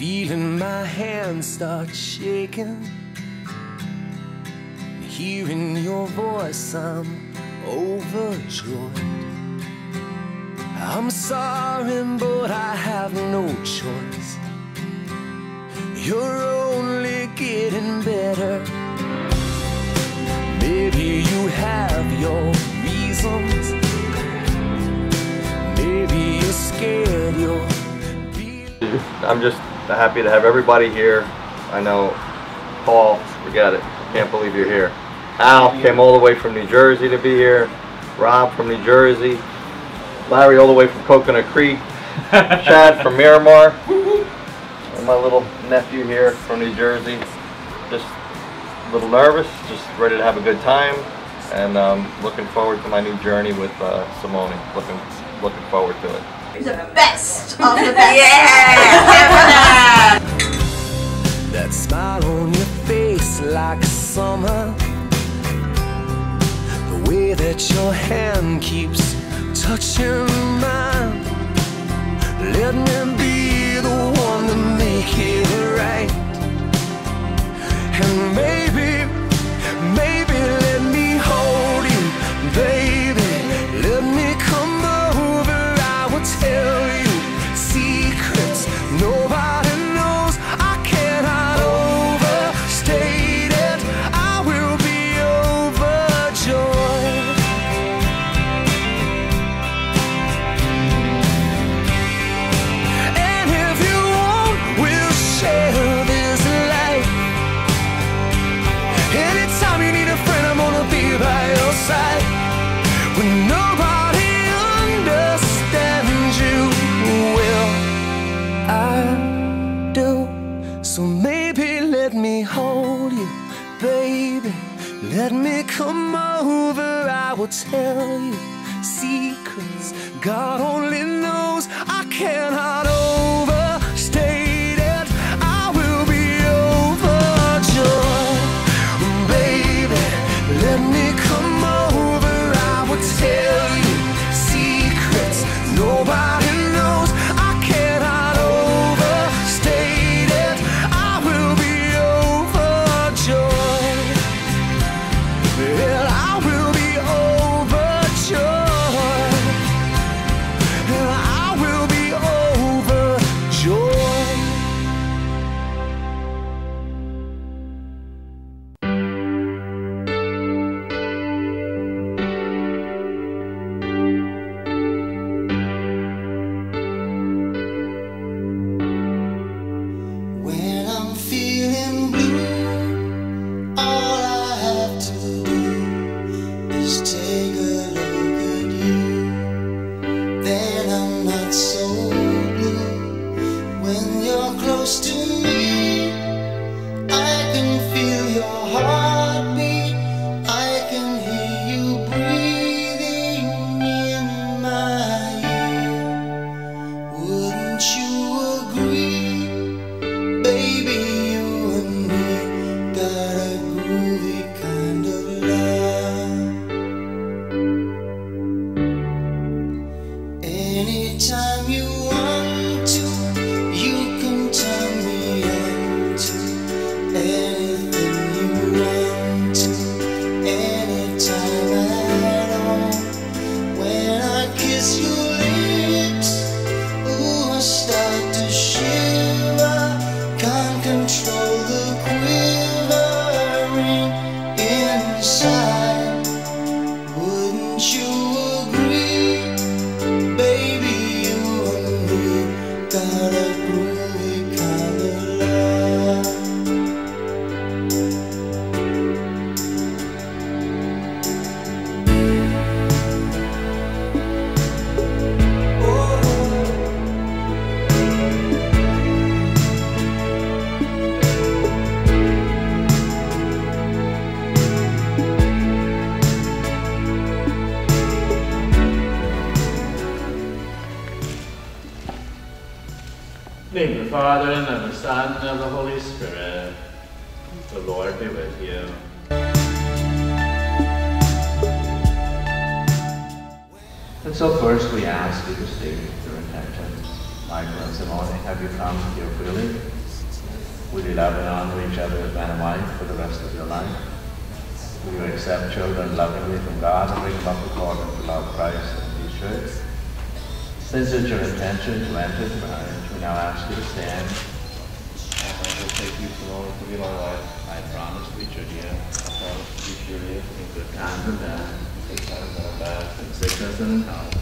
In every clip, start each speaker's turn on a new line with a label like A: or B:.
A: Feeling my hands start shaking. Hearing your voice, I'm overjoyed. I'm sorry, but I have no choice. You're only getting better. Maybe you have your reasons. Maybe you're scared you're
B: I'm just happy to have everybody here. I know Paul, forget it. Can't believe you're here. Al came all the way from New Jersey to be here. Rob from New Jersey. Larry all the way from Coconut Creek. Chad from Miramar. And my little nephew here from New Jersey. Just a little nervous, just ready to have a good time. And um, looking forward to my new journey with uh, Simone. Looking, looking forward to it.
C: The best of the best. yeah!
A: That smile on your face like summer. The way that your hand keeps touching mine. Let me be the one to make it right.
D: Father, and of the Son, and of the Holy Spirit. The Lord be with you. And so first we ask you to state your intentions. Michael and Simone, have you come here freely? Will you love and honor each other as man and wife for the rest of your life? Will you accept children lovingly from God and bring them up according to love Christ and His church? Since it's your intention to enter now ask you to stand. And I will take you Simone to be my wife. I promise to be true to you. I promise to be true to you in good times and bad, in times and bad, in and in.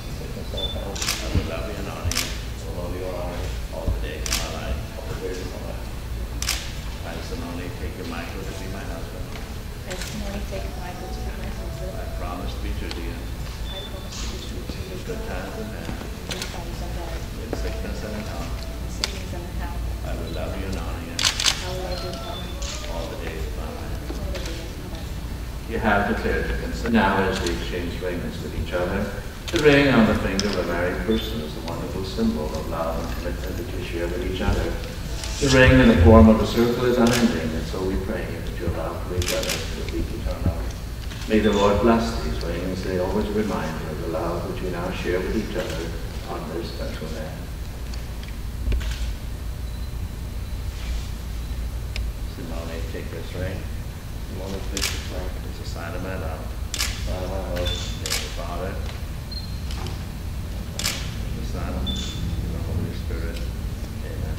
D: You have declared your consent. Now as we exchange rings with each other, the ring on the finger of a married person is a wonderful symbol of love and commitment that you share with each other. The ring in the form of a circle is unending, and so we pray that your love for each other will be eternal. May the Lord bless these rings. They always remind you of the love which we now share with each other on this special day. Simone, take this ring. Simone, take this ring. It's a sign of my love. Sign of my love. Name of the Father, the Son, and the Holy Spirit. Amen.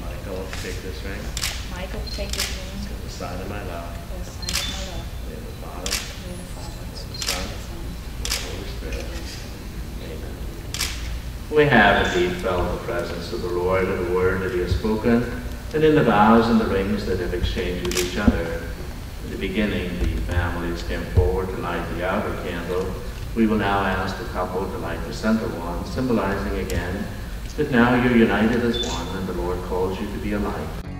D: Michael, take this ring.
E: Michael, take this ring
D: It's a sign of my love.
E: for a sign of my love.
D: In the name of the Father,
E: In the name of the Father,
D: the
E: the
D: Son,
E: Son,
D: the Holy Spirit. Amen. We have indeed felt the presence of the Lord in the word that he has spoken, and in the vows and the rings that have exchanged with each other. In the beginning, the families came forward to light the outer candle. We will now ask the couple to light the center one, symbolizing again that now you're united as one, and the Lord calls you to be a light.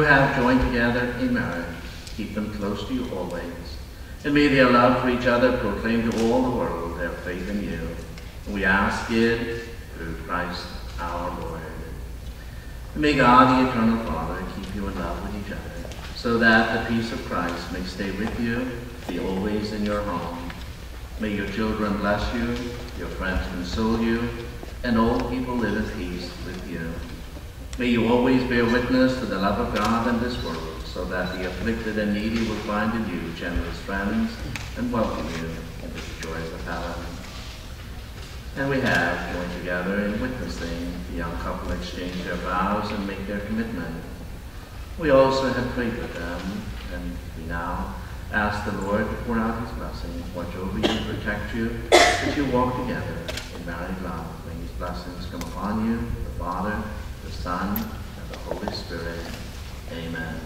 A: You
D: have joined together in marriage. Keep them close to you always. And may their love for each other proclaim to all the world their faith in you. We ask it through Christ our Lord. And may God, the eternal Father, keep you in love with each other, so that the peace of Christ may stay with you, be always in your home. May your children bless you, your friends console you, and all people live at peace with you. May you always bear witness to the love of God in this world, so that the afflicted and needy will find in you generous friends and welcome you into the joys of heaven. And we have joined together in witnessing the young couple exchange their vows and make their commitment. We also have prayed with them, and we now ask the Lord to pour out his blessings, watch over you, protect you, as you walk together in married love. May his blessings come upon you, the Father, the Son, and the Holy Spirit. Amen.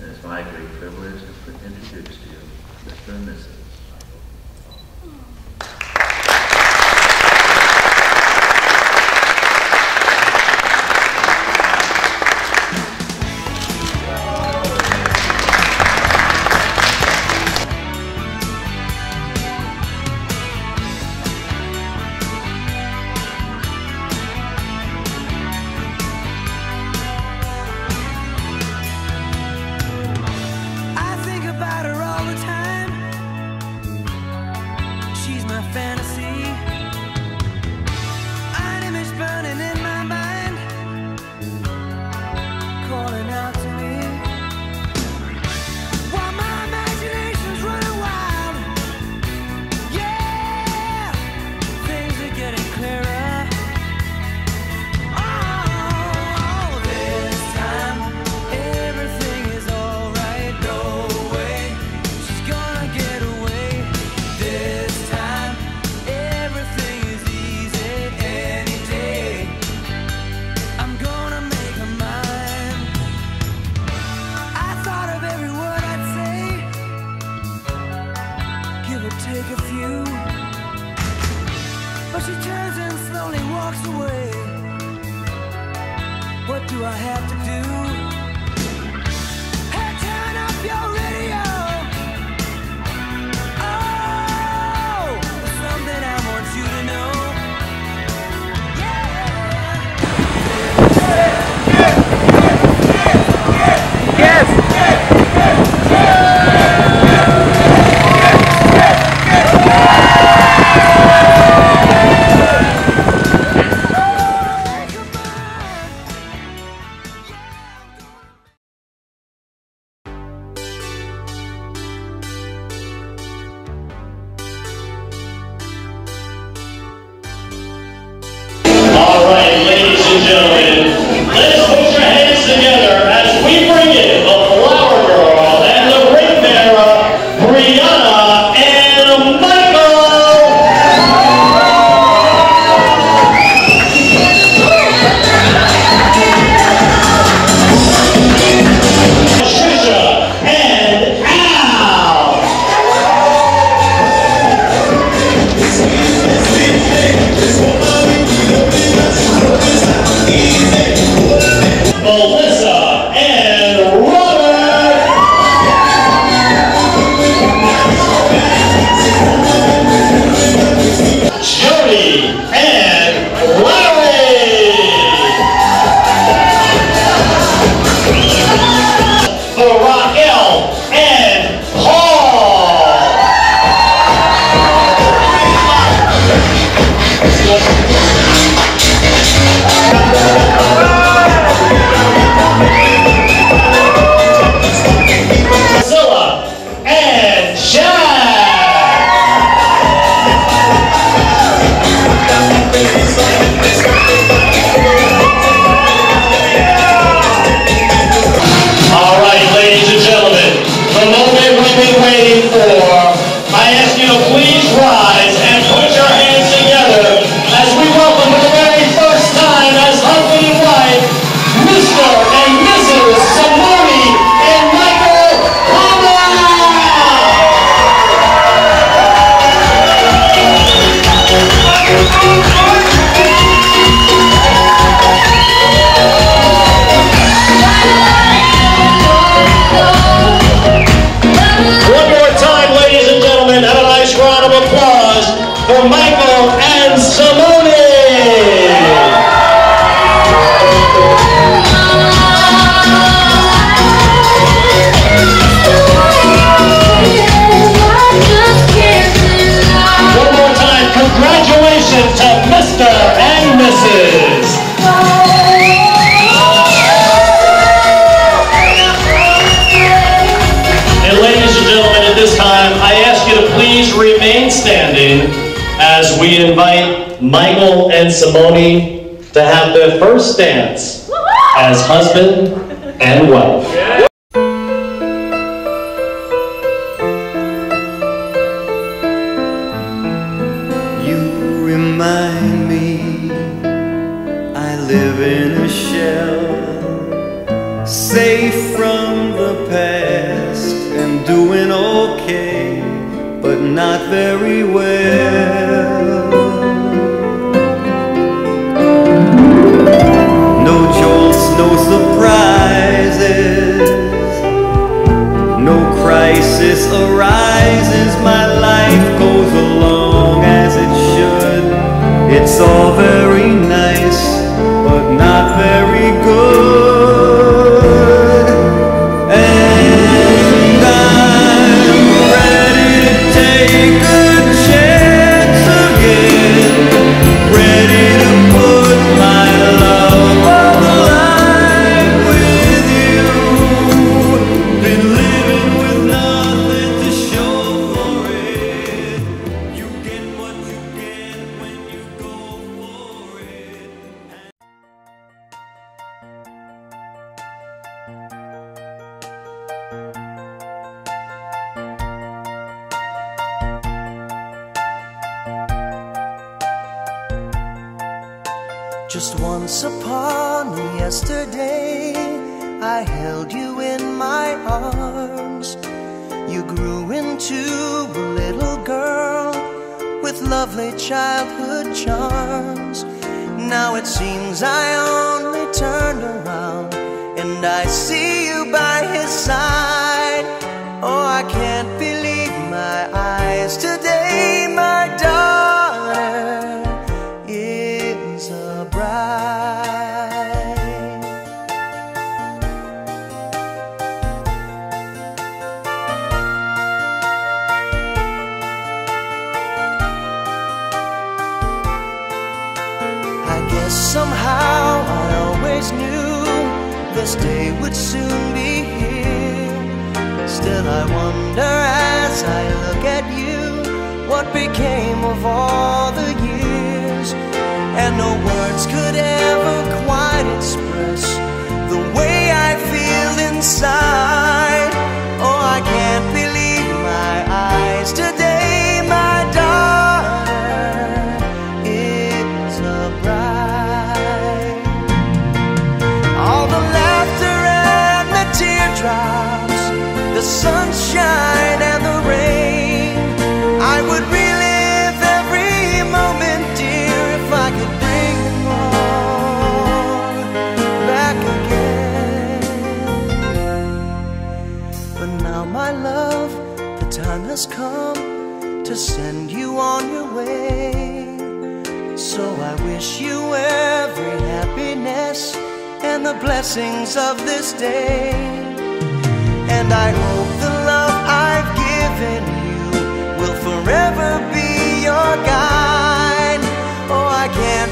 D: It is my great privilege to introduce to you Mr. and Mrs.
F: as husband and wife. And
G: the
H: blessings of this day. And I hope the love I've given you will forever be your guide. Oh, I can't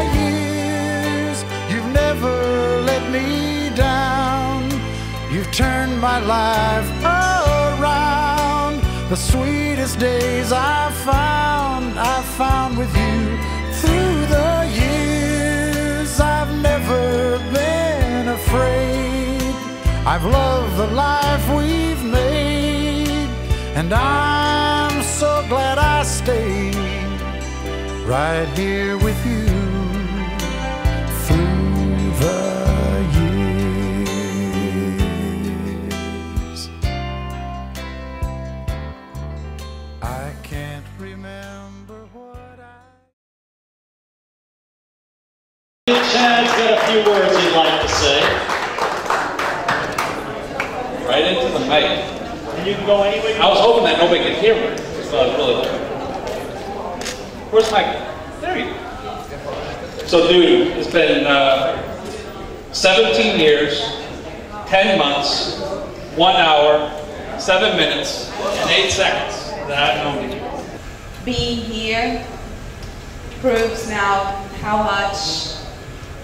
I: turned my life around. The sweetest days I've found, I've found with you through the years. I've never been afraid. I've loved the life we've made, and I'm so glad I stayed right here with you
J: Right into the mic.
K: And you can go anywhere you
J: I was hoping that nobody could hear me. So I was really hoping. Where's Mike? There you go. So, dude, it's been uh, 17 years, 10 months, 1 hour, 7 minutes, and 8 seconds that I've known you.
C: Being here proves now how much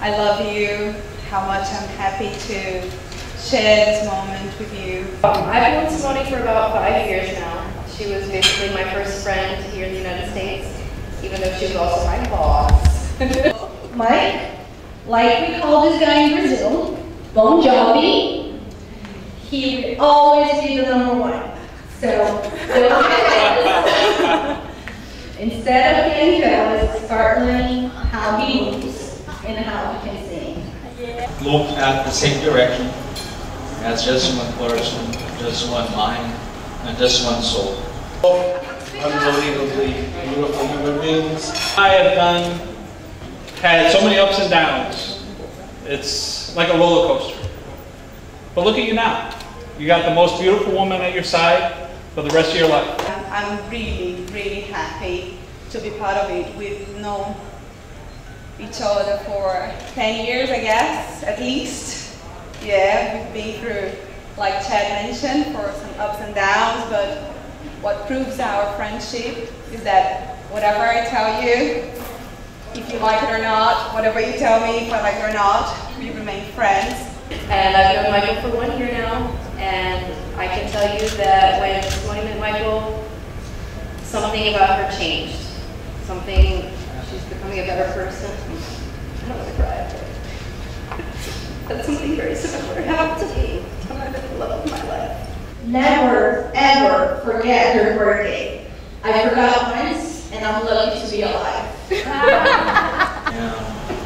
C: I love you, how much I'm happy to share this moment with you.
L: Um, I've known Simone for about five years now. She was basically my first friend here in the United States, even though she was also my boss.
M: Mike, like we called this guy in Brazil, Bon Jovi, he would always be the number one. So, instead of getting fellas, start learning how he moves and how he can sing.
N: look at the same direction as just one person, just one mind, and just one soul. Unbelievably beautiful human beings.
J: I have done, had so many ups and downs. It's like a roller coaster. But look at you now. You got the most beautiful woman at your side for the rest of your life.
C: I'm really, really happy to be part of it. We've known each other for 10 years, I guess, at least. Yeah, we've been through, like Chad mentioned, for some ups and downs, but what proves our friendship is that whatever I tell you, if you like it or not, whatever you tell me, if I like it or not, we remain friends.
L: And I've known Michael for one year now, and I can tell you that when Simone met Michael, something about her changed. Something, she's becoming a better person. I don't want to cry, but that's something very similar happened to me when I met the love of my life.
M: Never, ever forget your birthday. I forgot once, and I'm lucky to be alive.
N: Yeah,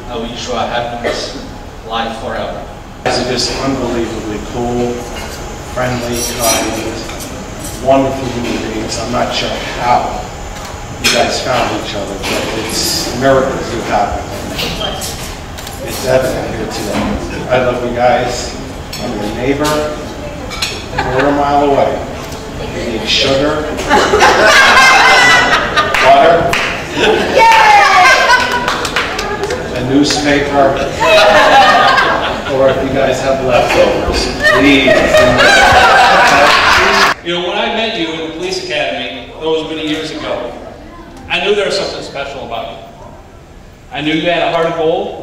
N: I wish you a happiness life forever.
O: Guys are just unbelievably cool, friendly, kind, wonderful human beings. I'm not sure how you guys found each other, but it's miracles have happened. It's evident here today. I love you guys. I'm your neighbor, We're a quarter mile away. You need sugar, butter, a newspaper, or if you guys have leftovers, please.
J: You know, when I met you in the police academy, those many years ago, I knew there was something special about you. I knew you had a heart of gold.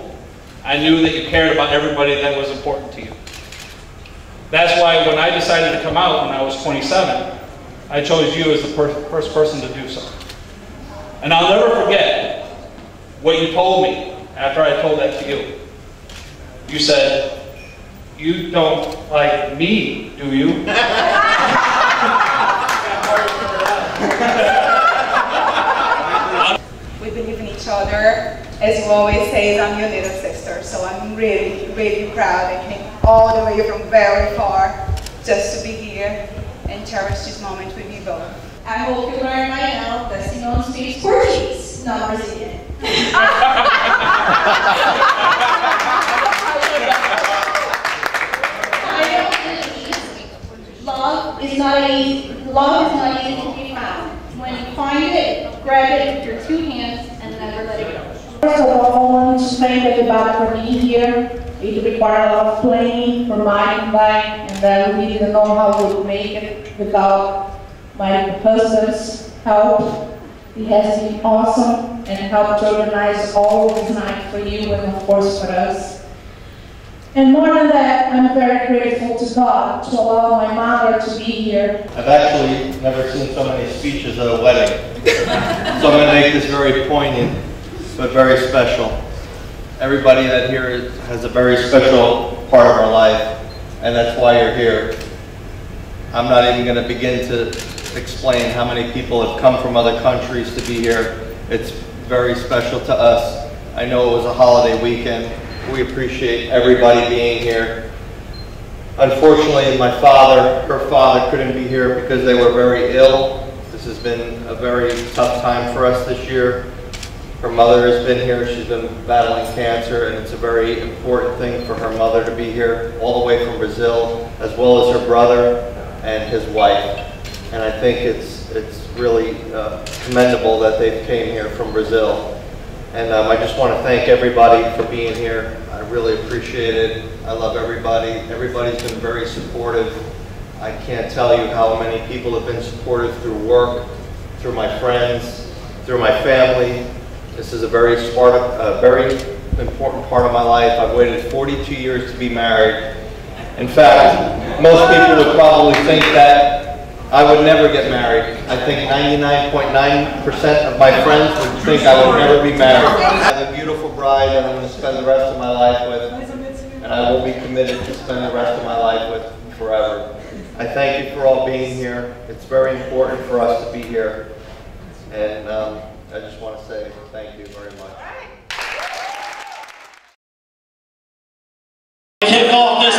J: I knew that you cared about everybody that was important to you. That's why when I decided to come out when I was 27, I chose you as the per- first person to do so. And I'll never forget what you told me after I told that to you. You said, you don't like me, do you?
C: We believe in each other. As you always say, I'm your little sister, so I'm really, really proud. I came all the way from very far just to be here and cherish this moment with you both.
M: I hope you learn by now that Simone speaks Portuguese, not Brazilian. Love is not easy. Love is not easy to be found. When you find it, grab it with your two hands and never let it go.
P: First of all, I want to thank everybody for being here. It required a lot of planning for Mike and I, and uh, we didn't know how would make it without my husband's help. He has been awesome and helped to organize all of this night for you and of course for us. And more than that, I'm very grateful to God to allow my mother to be here
B: I've actually never seen so many speeches at a wedding. So I'm going to make this very poignant, but very special. Everybody that here is- has a very special part of our life, and that's why you're here. I'm not even going to begin to explain how many people have come from other countries to be here. It's very special to us. I know it was a holiday weekend. We appreciate everybody being here. Unfortunately, my father, her father couldn't be here because they were very ill. This has been a very tough time for us this year. Her mother has been here, she's been battling cancer, and it's a very important thing for her mother to be here, all the way from Brazil, as well as her brother and his wife. And I think it's, it's really uh, commendable that they came here from Brazil. And um, I just want to thank everybody for being here. I really appreciate it. I love everybody. Everybody's been very supportive. I can't tell you how many people have been supportive through work, through my friends, through my family. This is a very smart, a very important part of my life. I've waited 42 years to be married. In fact, most people would probably think that I would never get married. I think 99.9% of my friends would think I would never be married. I have a beautiful bride that I'm going to spend the rest of my life with, and I will be committed to spend the rest of my life with forever. I thank you for all being here. It's very important for us to be here, and um, I just want to say thank you very much.
K: Kick off this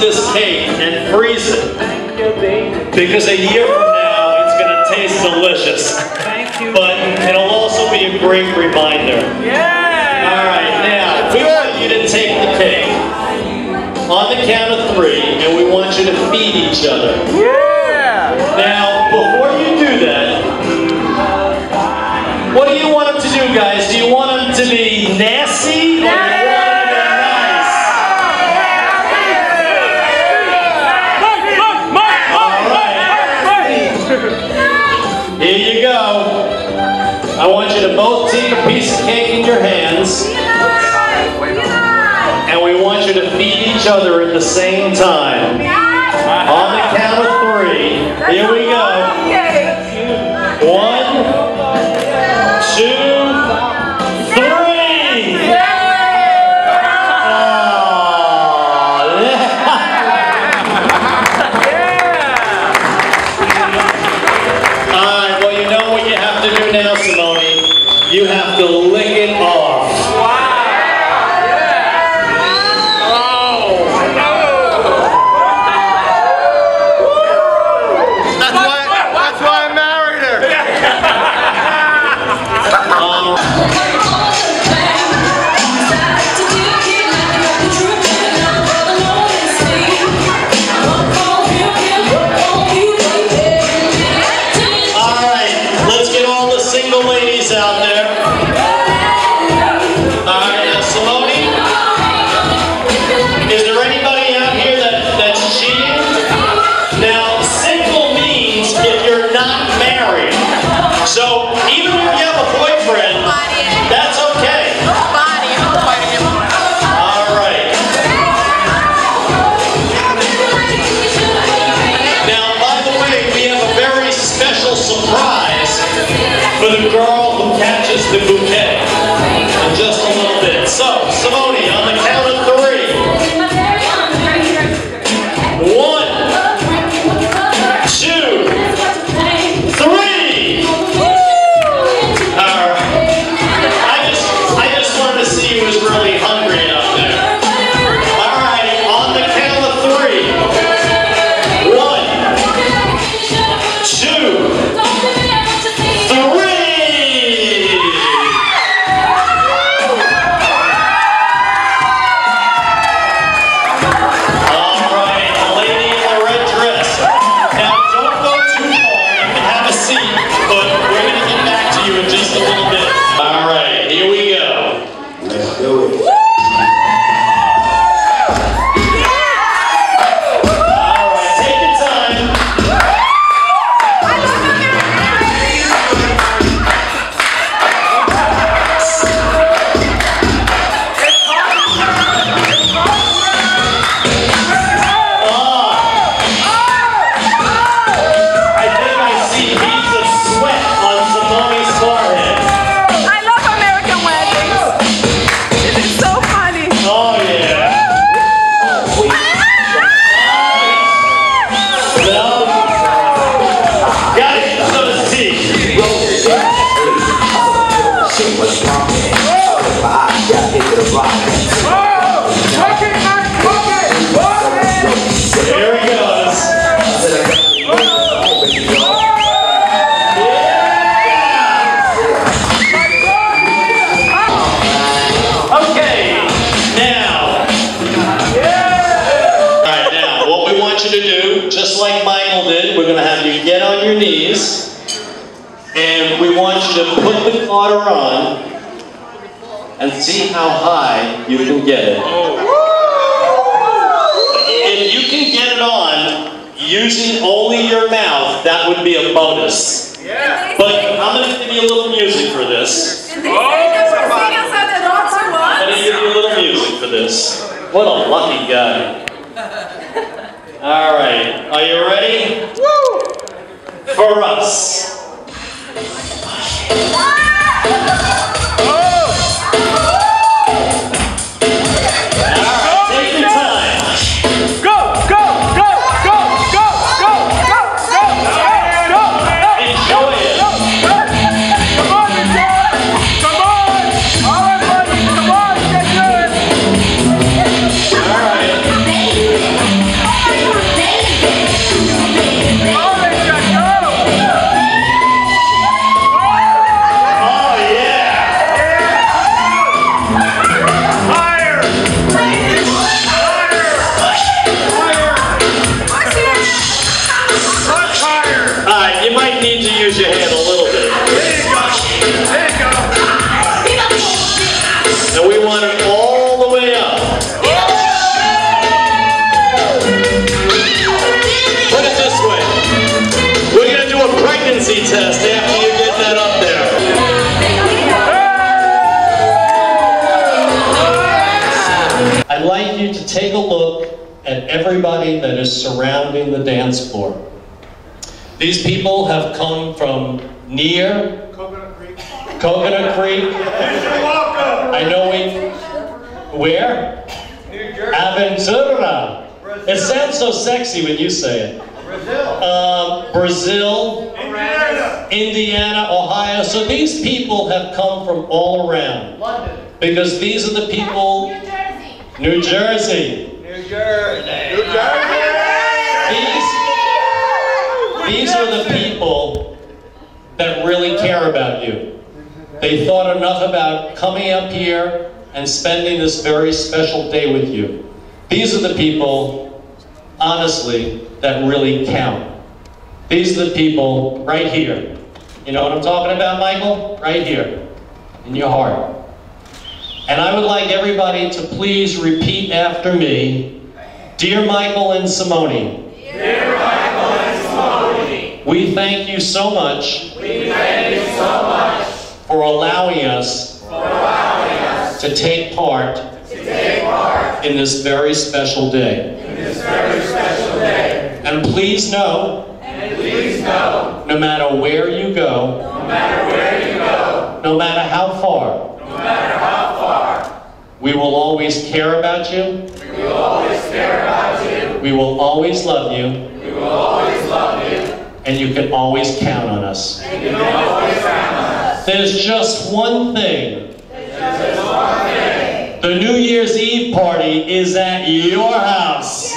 J: this
K: cake and freeze it. Because a year from now, it's going to taste delicious. But it'll also be a great reminder. Yeah! All right, now, we want you to take the cake. On the count of three, and we want you to feed each other. Yeah! Now, before you do that, what do you want them to do, guys? Do you want them to be nasty? Nasty! piece of cake in your hands. And we want you to feed each other at the same time. On the count of three, here we go. All right, are you ready? Woo! For us. Is surrounding the dance floor. These people have come from near Coconut Creek. I know we. Where? Aventura. It sounds so sexy when you say it. Brazil. Um, Brazil. Indiana. Indiana, Ohio. So these people have come from all around.
Q: London.
K: Because these are the people. New Jersey.
Q: New Jersey. New
K: These are the people that really care about you. They thought enough about coming up here and spending this very special day with you. These are the people, honestly, that really count. These are the people right here. You know what I'm talking about, Michael? Right here, in your heart. And I would like everybody to please repeat after me. Dear Michael and Simone, we thank you so much
R: we thank you so much
K: for allowing us
R: for allowing us
K: to take part
R: to take part
K: in this very special day.
R: in this very special day.
K: And please know,
R: And please know,
K: no matter where you go,
R: no matter where you go,
K: no matter how far,
R: no matter how far,
K: we will always care about you,
R: we will always care about you.
K: we will always love you,
R: We will always love you.
K: And you can always count on us.
R: And you can always count on us.
K: There's just one thing.
R: There's just one thing.
K: The New Year's Eve party is at your house.